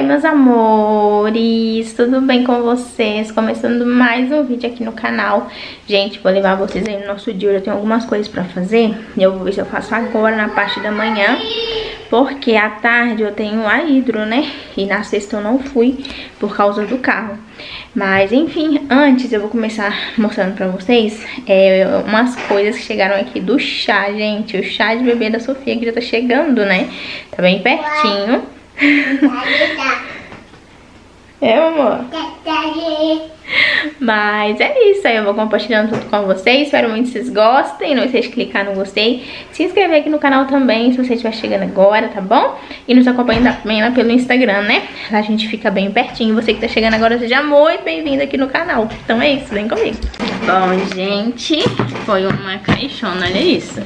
Oi, meus amores, tudo bem com vocês? Começando mais um vídeo aqui no canal. Gente, vou levar vocês aí no nosso dia. Eu tenho algumas coisas pra fazer. Eu vou ver se eu faço agora, na parte da manhã. Porque à tarde eu tenho a hidro, né? E na sexta eu não fui por causa do carro. Mas, enfim, antes eu vou começar mostrando pra vocês é, umas coisas que chegaram aqui do chá, gente. O chá de bebê da Sofia que já tá chegando, né? Tá bem pertinho. É, amor? Mas é isso aí, eu vou compartilhando tudo com vocês. Espero muito que vocês gostem. Não esqueça de clicar no gostei. Se inscrever aqui no canal também, se você estiver chegando agora, tá bom? E nos acompanha também lá pelo Instagram, né? Lá a gente fica bem pertinho. Você que tá chegando agora, seja muito bem-vindo aqui no canal. Então é isso, vem comigo. Bom, gente, foi uma caixona, olha isso.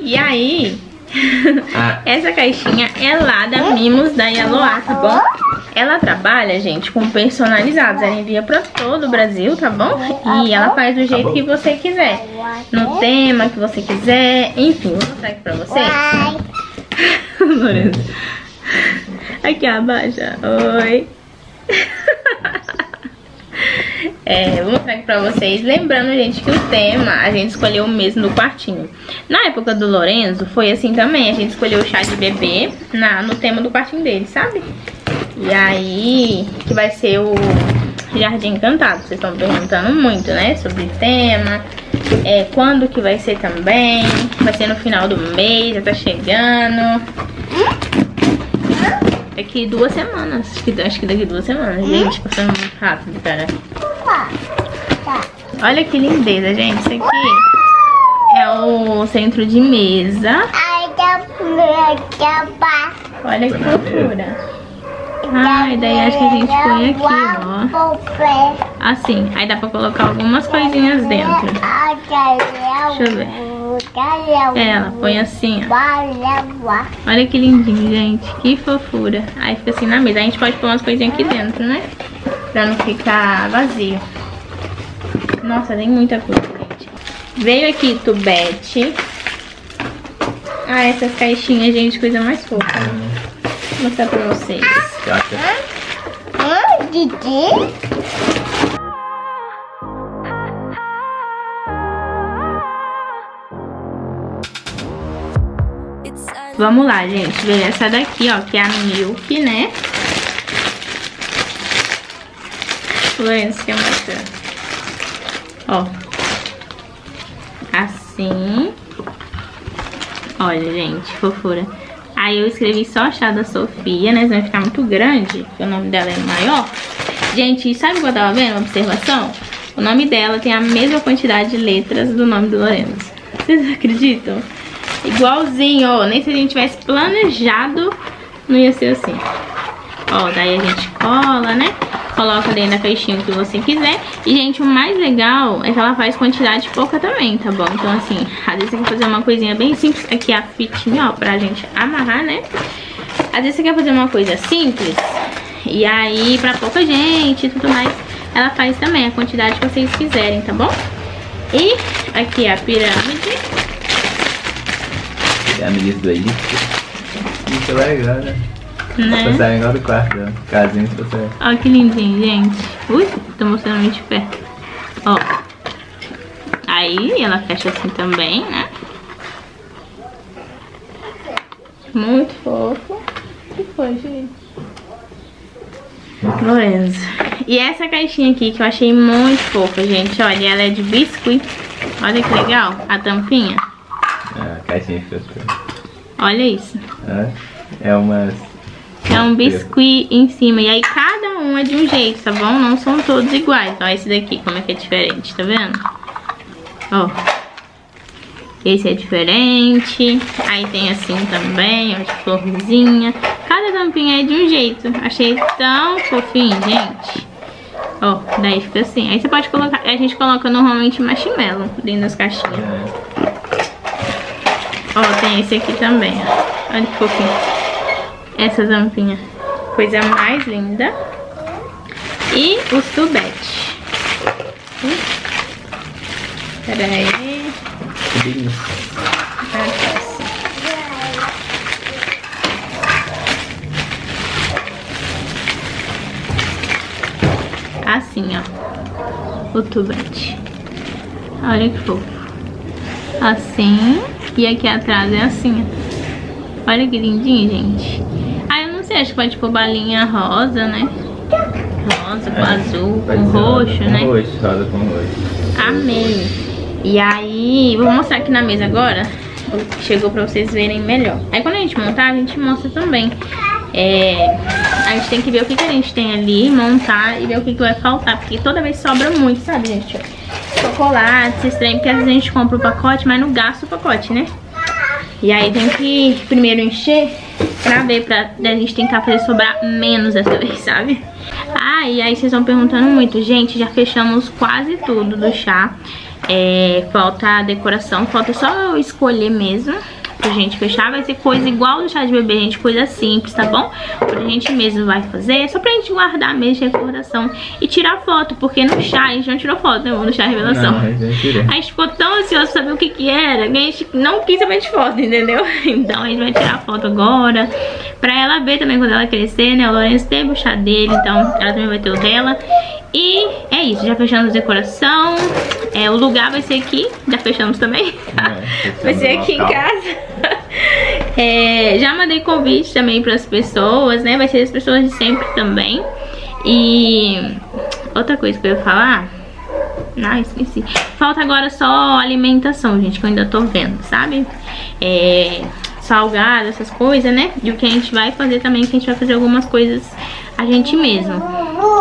E aí, ah. Essa caixinha é lá da Mimos da Yaloá, tá bom? Ela trabalha, gente, com personalizados. Ela envia pra todo o Brasil, tá bom? E ela faz do jeito que você quiser. No tema que você quiser. Enfim, vou mostrar aqui pra vocês. aqui, abaixa. Oi. É, vou mostrar aqui pra vocês. Lembrando, gente, que o tema a gente escolheu o mesmo do quartinho. Na época do Lorenzo, foi assim também. A gente escolheu o chá de bebê na, no tema do quartinho dele, sabe? E aí, que vai ser o Jardim Encantado. Vocês estão perguntando muito, né? Sobre o tema. É, quando que vai ser também. Vai ser no final do mês, já tá chegando. Daqui duas semanas. Acho que, acho que daqui duas semanas. Gente, passando muito rápido, cara. Olha que lindeza, gente. Isso aqui é o centro de mesa. Olha que fofura. Ai, daí acho que a gente põe aqui, ó. Assim, aí dá pra colocar algumas coisinhas dentro. Deixa eu ver. Ela põe assim, ó. Olha que lindinho, gente. Que fofura. Aí fica assim na mesa. A gente pode pôr umas coisinhas aqui dentro, né? Pra não ficar vazio. Nossa, tem muita coisa, gente. Veio aqui tubete. Ah, essas caixinhas, gente, coisa mais fofa. Vou mostrar pra vocês. Ah, Didi? Vamos lá, gente. Veio essa daqui, ó, que é a Milk, né? Lance, quer mostrar? Ó. Assim. Olha, gente, fofura. Aí eu escrevi só chá da Sofia, né? Vai ficar muito grande, porque o nome dela é maior. Gente, sabe o que eu tava vendo? Uma observação? O nome dela tem a mesma quantidade de letras do nome do Lorenzo. Vocês acreditam? Igualzinho, ó. Nem se a gente tivesse planejado, não ia ser assim. Ó, daí a gente cola, né? Coloca dentro da caixinha que você quiser. E, gente, o mais legal é que ela faz quantidade pouca também, tá bom? Então, assim, às vezes você quer fazer uma coisinha bem simples. Aqui é a fitinha, ó, pra gente amarrar, né? Às vezes você quer fazer uma coisa simples. E aí, pra pouca gente e tudo mais, ela faz também a quantidade que vocês quiserem, tá bom? E aqui é a pirâmide. Pirâmide do Egito. Muito legal, né? Né? Você sai igual do quarto, ó. Casinho que você. Olha que lindinho, gente. Ui, tô mostrando muito de perto. Ó. Aí ela fecha assim também, né? Muito fofo. O que foi, gente? Lorenzo. E essa caixinha aqui que eu achei muito fofa, gente. Olha, ela é de biscuit. Olha que legal. A tampinha. Ah, a caixinha ficou Olha isso. É, é umas é um biscuit em cima. E aí cada um é de um jeito, tá bom? Não são todos iguais. Ó, esse daqui, como é que é diferente, tá vendo? Ó. Esse é diferente. Aí tem assim também, ó, de florzinha. Cada tampinha é de um jeito. Achei tão fofinho, gente. Ó, daí fica assim. Aí você pode colocar... A gente coloca normalmente marshmallow dentro das caixinhas. Ó, tem esse aqui também, ó. Olha que fofinho essa tampinhas. Coisa é mais linda. E os tubete. Hum? Pera aí. Assim, ó. O tubete. Olha que fofo. Assim. E aqui atrás é assim, ó. Olha que lindinho, gente. Acho que pode pôr balinha rosa, né? Rosa com é, azul, com roxo, com né? roxo, rosa com roxo. Amei. E aí, vou mostrar aqui na mesa agora. Chegou pra vocês verem melhor. Aí quando a gente montar, a gente mostra também. É, a gente tem que ver o que, que a gente tem ali, montar e ver o que, que vai faltar. Porque toda vez sobra muito, sabe, gente? Chocolate, esses trem, porque às vezes a gente compra o pacote, mas não gasta o pacote, né? E aí tem que primeiro encher pra ver, pra a gente tentar fazer sobrar menos dessa vez, sabe? Ah, e aí vocês estão perguntando muito. Gente, já fechamos quase tudo do chá. É, falta a decoração, falta só eu escolher mesmo pra gente fechar. Vai ser coisa igual do chá de bebê, gente, coisa simples, tá bom? Pra gente mesmo vai fazer, só pra gente guardar mesmo de recordação e tirar foto, porque no chá a gente não tirou foto, né, no chá revelação. Não, a, a gente ficou tão ansioso pra saber o que que era, que a gente não quis saber de foto, entendeu? Então a gente vai tirar foto agora, pra ela ver também quando ela crescer, né? O Lourenço teve o chá dele, então ela também vai ter o dela. E é isso, já fechamos a decoração. É, o lugar vai ser aqui, já fechamos também. É, vai ser aqui em casa. É, já mandei convite também para as pessoas, né? Vai ser as pessoas de sempre também. E outra coisa que eu ia falar. Ah, esqueci. Falta agora só alimentação, gente, que eu ainda tô vendo, sabe? É, salgado, essas coisas, né? E o que a gente vai fazer também, que a gente vai fazer algumas coisas a gente mesmo.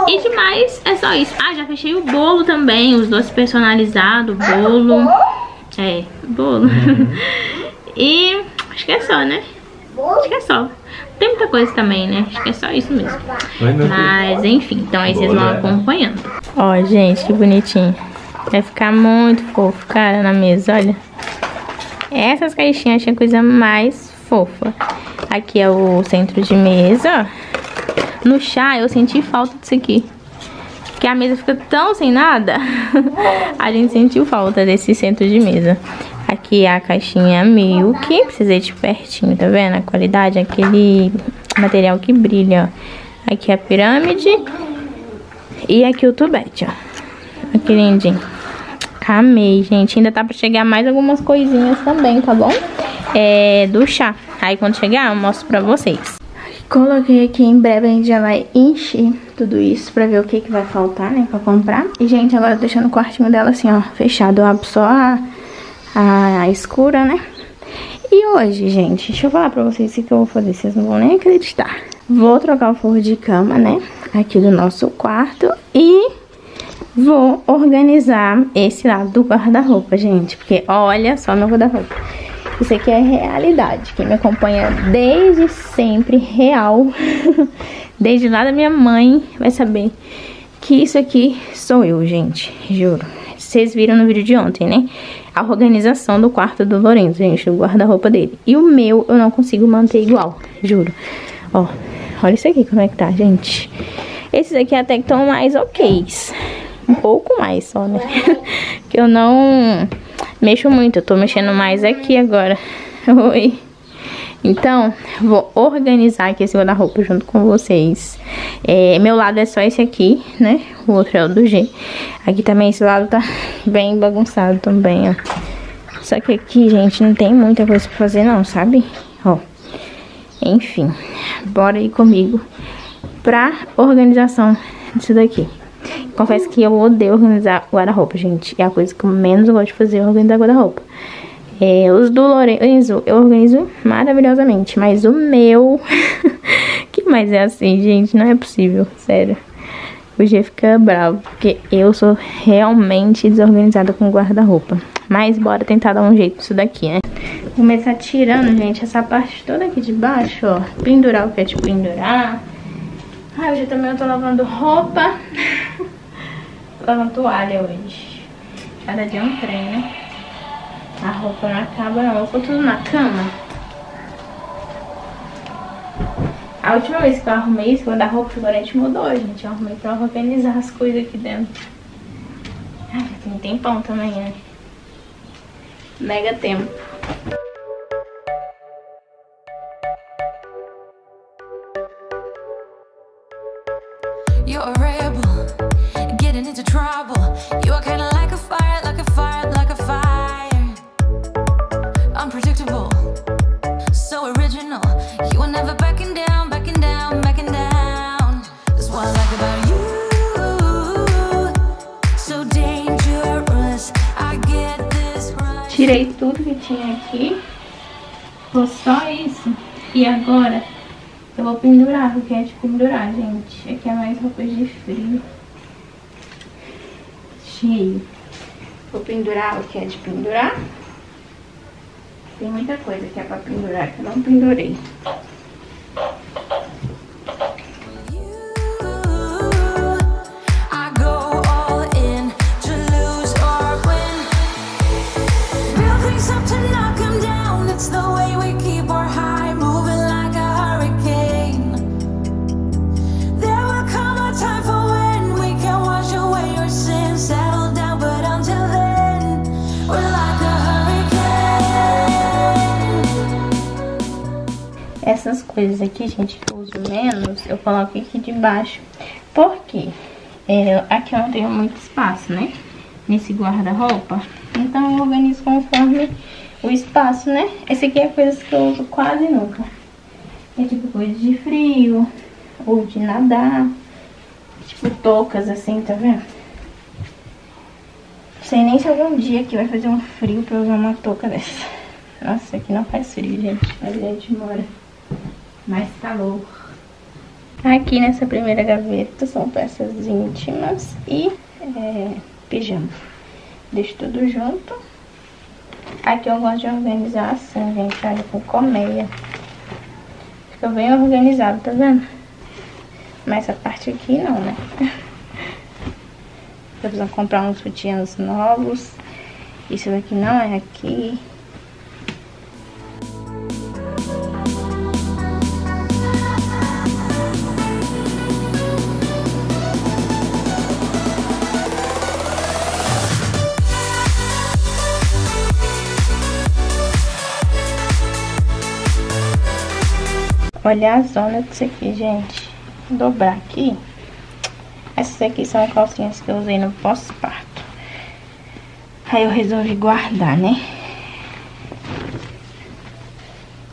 E demais, é só isso. Ah, já fechei o bolo também, os doces personalizados, bolo. É, bolo. E acho que é só, né? Acho que é só. Tem muita coisa também, né? Acho que é só isso mesmo. Mas, enfim, então aí vocês vão acompanhando. Ó, gente, que bonitinho. Vai ficar muito fofo, cara, na mesa, olha. Essas caixinhas achei a coisa mais fofa. Aqui é o centro de mesa. No chá eu senti falta disso aqui. Porque a mesa fica tão sem nada. a gente sentiu falta desse centro de mesa. Aqui é a caixinha Milk. Precisei de pertinho, tá vendo? A qualidade, aquele material que brilha, ó. Aqui é a pirâmide. E aqui o tubete, ó. Aqui lindinho. Amei, gente. Ainda tá pra chegar mais algumas coisinhas também, tá bom? É, do chá. Aí quando chegar eu mostro pra vocês. Coloquei aqui, em breve a gente já vai encher tudo isso pra ver o que que vai faltar, né, pra comprar. E, gente, agora deixando o quartinho dela assim, ó, fechado. Eu abro só a, a, a escura, né. E hoje, gente, deixa eu falar pra vocês o que eu vou fazer, vocês não vão nem acreditar. Vou trocar o forro de cama, né, aqui do nosso quarto e vou organizar esse lado do guarda-roupa, gente. Porque olha só meu guarda-roupa. Isso aqui é realidade. Quem me acompanha desde sempre, real, desde lá da minha mãe, vai saber que isso aqui sou eu, gente. Juro. Vocês viram no vídeo de ontem, né? A organização do quarto do Lourenço, gente, do guarda-roupa dele. E o meu eu não consigo manter igual, juro. Ó, olha isso aqui como é que tá, gente. Esses aqui até que estão mais ok um pouco mais só, né? que eu não mexo muito, eu tô mexendo mais aqui agora. Oi. Então, vou organizar aqui esse guarda-roupa junto com vocês. É, meu lado é só esse aqui, né? O outro é o do G. Aqui também esse lado tá bem bagunçado também, ó. Só que aqui, gente, não tem muita coisa pra fazer não, sabe? Ó. Enfim, bora aí comigo pra organização disso daqui. Confesso que eu odeio organizar guarda-roupa, gente. É a coisa que eu menos gosto de fazer, organizar guarda-roupa. É, os do Lorenzo eu organizo maravilhosamente, mas o meu... que mais é assim, gente? Não é possível, sério. O G fica bravo, porque eu sou realmente desorganizada com guarda-roupa. Mas bora tentar dar um jeito nisso daqui, né? Vou começar tirando, gente, essa parte toda aqui de baixo, ó. Pendurar o que é de pendurar. Ai, hoje também eu tô lavando roupa. lavando toalha hoje. Dia é um trem, né? A roupa não acaba não. Eu tudo na cama. A última vez que eu arrumei esse guarda-roupa, o gente mudou, gente. Eu arrumei pra organizar as coisas aqui dentro. Ai, tem tempão também, né? Mega tempo. Tinha aqui. Ficou só isso. E agora eu vou pendurar, porque é de pendurar, gente. Aqui é mais roupas de frio. Cheio. Vou pendurar o que é de pendurar. Tem muita coisa que é pra pendurar que eu não pendurei. Essas coisas aqui, gente, que eu uso menos, eu coloco aqui debaixo. Por quê? É, aqui eu não tenho muito espaço, né? Nesse guarda-roupa. Então eu organizo conforme o espaço, né? Esse aqui é coisas que eu uso quase nunca. É tipo coisa de frio, ou de nadar. Tipo toucas assim, tá vendo? Sei nem se algum dia aqui vai fazer um frio pra usar uma touca dessa. Nossa, aqui não faz frio, gente. Mas a gente mora mais calor. Aqui nessa primeira gaveta são peças íntimas e é, pijama. Deixo tudo junto. Aqui eu gosto de organizar assim, gente, olha, com colmeia. Fica bem organizado, tá vendo? Mas essa parte aqui não, né? Preciso comprar uns sutiãs novos. Isso daqui não é aqui. Olha a zona disso aqui, gente. Vou dobrar aqui. Essas aqui são calcinhas que eu usei no pós-parto. Aí eu resolvi guardar, né?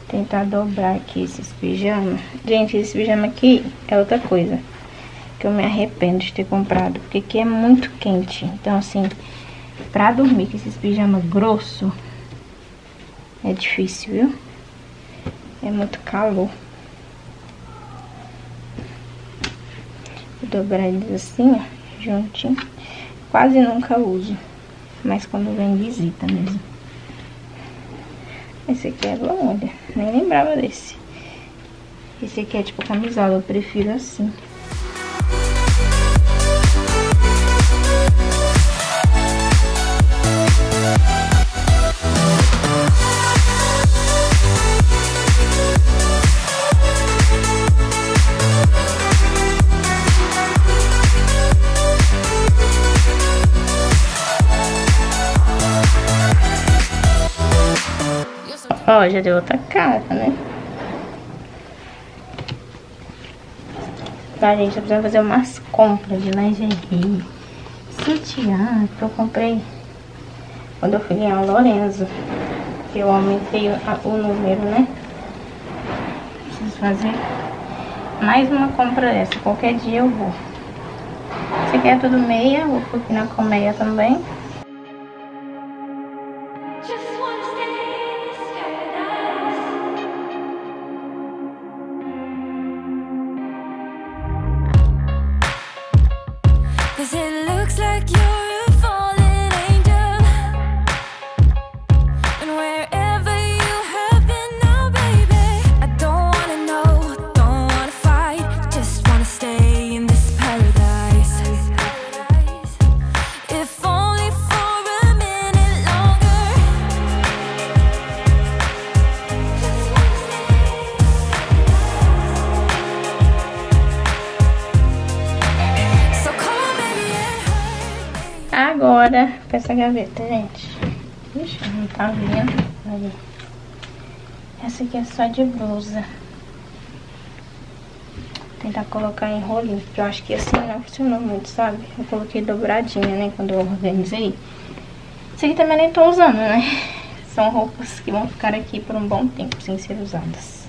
Tentar dobrar aqui esses pijamas. Gente, esse pijama aqui é outra coisa. Que eu me arrependo de ter comprado. Porque aqui é muito quente. Então, assim, pra dormir com esses pijamas grosso é difícil, viu? É muito calor. Dobrar eles assim, ó, juntinho. Quase nunca uso, mas quando vem visita mesmo. Esse aqui é bom, olha, nem lembrava desse. Esse aqui é tipo camisola, eu prefiro assim. Ó, já deu outra cara, né? Tá, gente, eu preciso fazer umas compras de lingerie. Sutiã que eu comprei quando eu fui ganhar o Lorenzo. Que eu aumentei o, o número, né? Preciso fazer mais uma compra dessa. Qualquer dia eu vou. Esse aqui é tudo meia, vou aqui na colmeia também. Gaveta, gente. Ixi, não tá vendo. Aí. Essa aqui é só de blusa. tentar colocar em rolinho, porque eu acho que assim não funcionou muito, sabe? Eu coloquei dobradinha, né, quando eu organizei. Isso aqui também nem tô usando, né? São roupas que vão ficar aqui por um bom tempo sem ser usadas.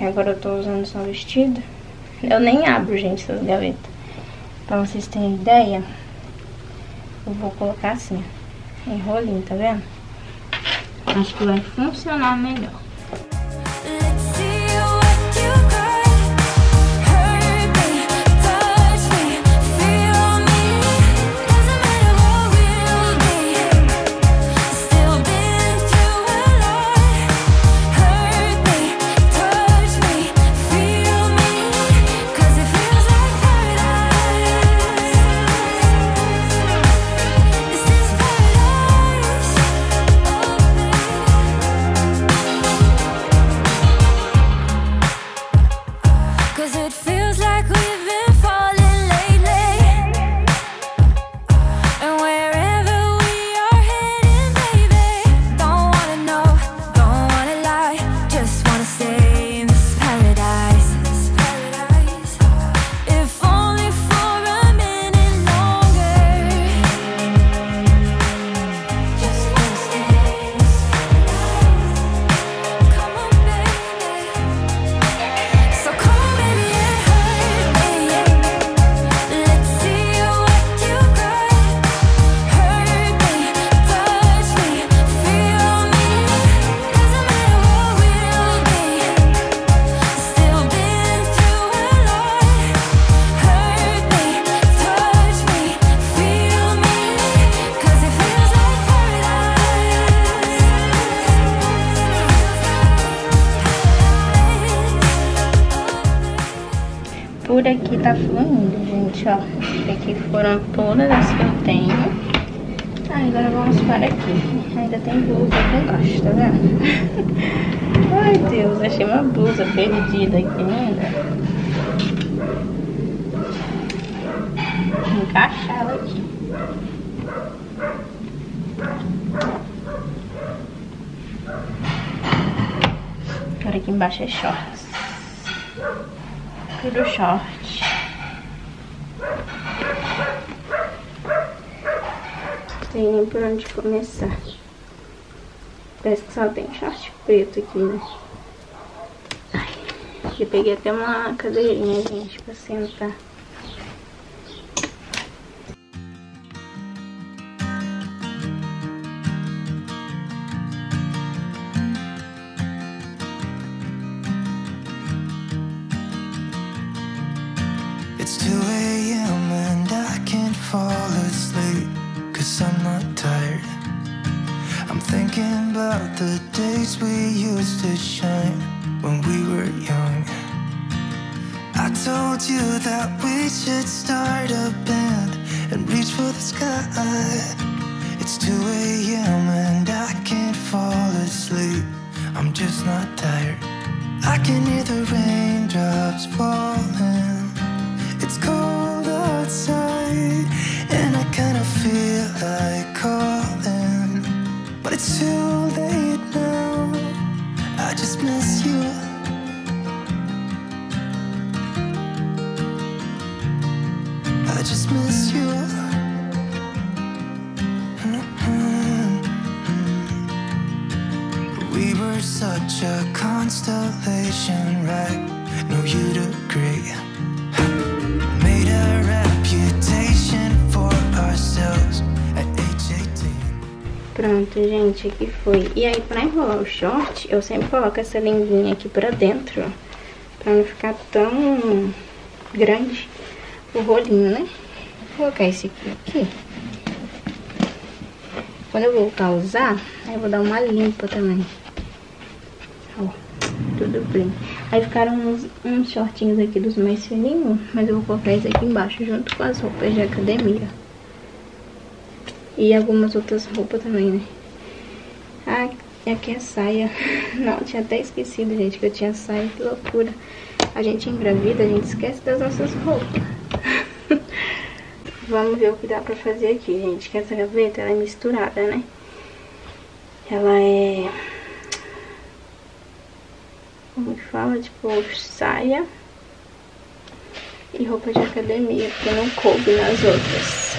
E agora eu tô usando só vestido. Eu nem abro, gente, essas gavetas. Pra vocês terem ideia, eu vou colocar assim, ó, tá vendo? Acho que vai funcionar melhor. Tá fluindo, gente, ó. Aqui foram todas as que eu tenho. Agora vamos para aqui. Ainda tem blusa aqui embaixo, tá vendo? Ai, Deus, achei uma blusa perdida aqui ainda. Vou encaixar ela aqui. Agora aqui embaixo é shorts tudo short. Tem nem por onde começar. Parece que só tem short preto aqui, né? Ai, eu peguei até uma cadeirinha, gente, pra sentar. It's 2 a.m. and I can't fall asleep. I'm just not tired. I can hear the raindrops falling. Gente, aqui foi. E aí, pra enrolar o short, eu sempre coloco essa linguinha aqui pra dentro, ó. Pra não ficar tão grande o rolinho, né? Vou colocar esse aqui aqui. Quando eu voltar a usar, aí eu vou dar uma limpa também. Ó, tudo bem. Aí ficaram uns, uns shortinhos aqui dos mais fininhos, mas eu vou colocar esse aqui embaixo junto com as roupas de academia. E algumas outras roupas também, né? Ah, aqui é saia. Não, tinha até esquecido, gente, que eu tinha saia. Que loucura. A gente engravida, a gente esquece das nossas roupas. Vamos ver o que dá pra fazer aqui, gente. Que essa gaveta, ela é misturada, né? Ela é... Como que fala? Tipo, saia. e roupa de academia, porque não coube nas outras.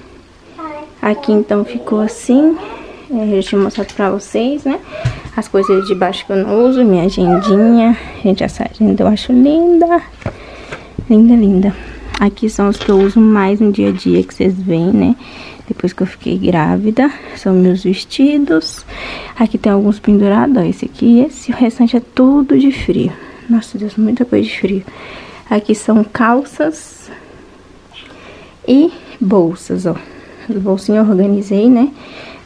Aqui então ficou assim. É, eu tinha mostrado pra vocês, né? As coisas de baixo que eu não uso, minha agendinha. Gente, essa agenda eu acho linda. Linda, linda. Aqui são os que eu uso mais no dia a dia, que vocês veem, né? Depois que eu fiquei grávida, são meus vestidos. Aqui tem alguns pendurados, ó, esse aqui e esse. O restante é tudo de frio. Nossa Deus, muita coisa de frio. Aqui são calças e bolsas, ó. As bolsinhas eu organizei, né?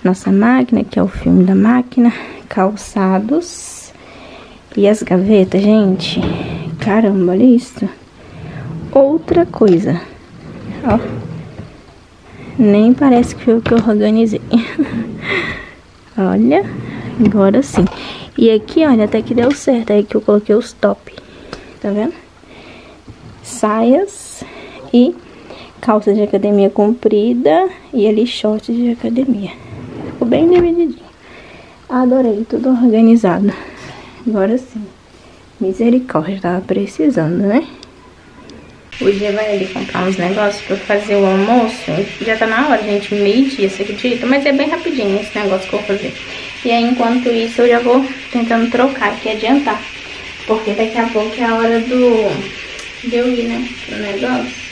Nossa máquina, que é o filme da máquina. Calçados. E as gavetas, gente. Caramba, olha isso. Outra coisa. Ó. Nem parece que foi o que eu organizei. olha, agora sim. E aqui, olha, até que deu certo. Aí que eu coloquei os top. Tá vendo? Saias e calça de academia comprida e ali short de academia. Ficou bem divididinho. Adorei, tudo organizado. Agora sim. Misericórdia, tava precisando, né? O dia vai ali comprar uns negócios pra fazer o almoço. Já tá na hora, gente, meio-dia, você acredita? Mas é bem rapidinho esse negócio que eu vou fazer. E aí, enquanto isso, eu já vou tentando trocar aqui, adiantar. Porque daqui a pouco é a hora do... de eu ir, né, pro negócio.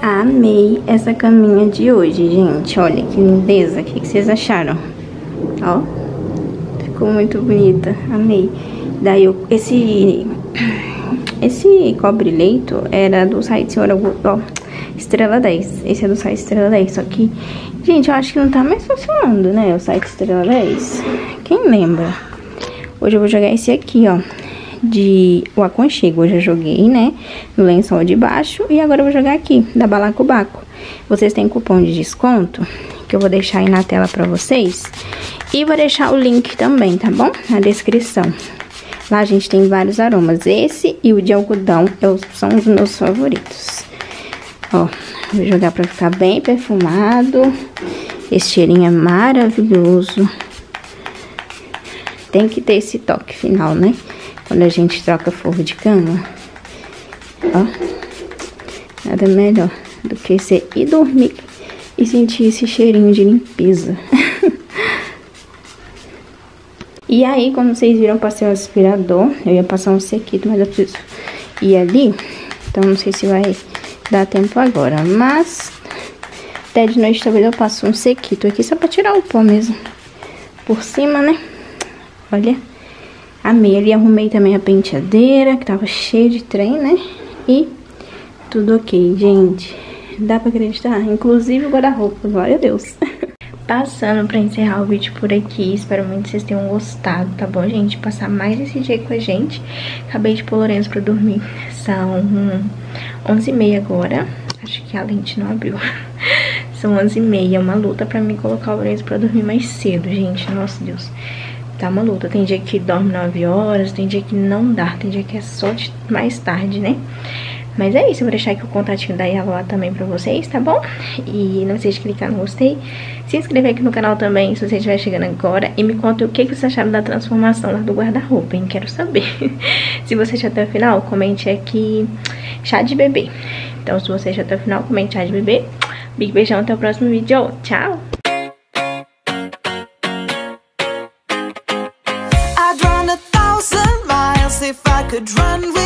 Amei essa caminha de hoje, gente. Olha que lindeza. O que vocês acharam? Ó, ficou muito bonita. Amei. Daí, eu, esse esse cobre-leito era do site Senhora ó, Estrela 10. Esse é do site Estrela 10. Só que, gente, eu acho que não tá mais funcionando, né? O site Estrela 10. Quem lembra? Hoje eu vou jogar esse aqui, ó. De o aconchego. Eu já joguei, né? No lençol de baixo. E agora eu vou jogar aqui, da Balacobaco. Vocês têm cupom de desconto, que eu vou deixar aí na tela pra vocês. E vou deixar o link também, tá bom? Na descrição. Lá a gente tem vários aromas. Esse e o de algodão são os meus favoritos. Ó, vou jogar pra ficar bem perfumado. Esse cheirinho é maravilhoso. Tem que ter esse toque final, né? Quando a gente troca forro de cama. Ó, nada melhor do que você ir dormir e sentir esse cheirinho de limpeza. E aí, como vocês viram, passei o aspirador. Eu ia passar um sequito, mas eu preciso ir ali. Então, não sei se vai dar tempo agora. Mas, até de noite talvez eu passe um sequito aqui, só pra tirar o pó mesmo. Por cima, né? Olha, amei. Ali arrumei também a penteadeira, que tava cheia de trem, né? E tudo ok, gente. Dá pra acreditar? Inclusive o guarda-roupa, glória a Deus. passando pra encerrar o vídeo por aqui. Espero muito que vocês tenham gostado, tá bom, gente? Passar mais esse dia com a gente. Acabei de pôr o Lourenço pra dormir. São 11h30 agora. Acho que a lente não abriu. São 11h30. É uma luta pra mim colocar o Lourenço pra dormir mais cedo, gente. Nossa, Deus. Tá uma luta. Tem dia que dorme 9 horas, tem dia que não dá, tem dia que é só de mais tarde, né? Mas é isso, eu vou deixar aqui o contatinho da Yala lá também pra vocês, tá bom? E não esqueça de clicar no gostei, se inscrever aqui no canal também, se você estiver chegando agora. E me conta o que vocês acharam da transformação lá do guarda-roupa, hein? Quero saber. se você já até o final, comente aqui chá de bebê. Então, se você já até o final, comente chá de bebê. Big beijão, até o próximo vídeo. Tchau! Could run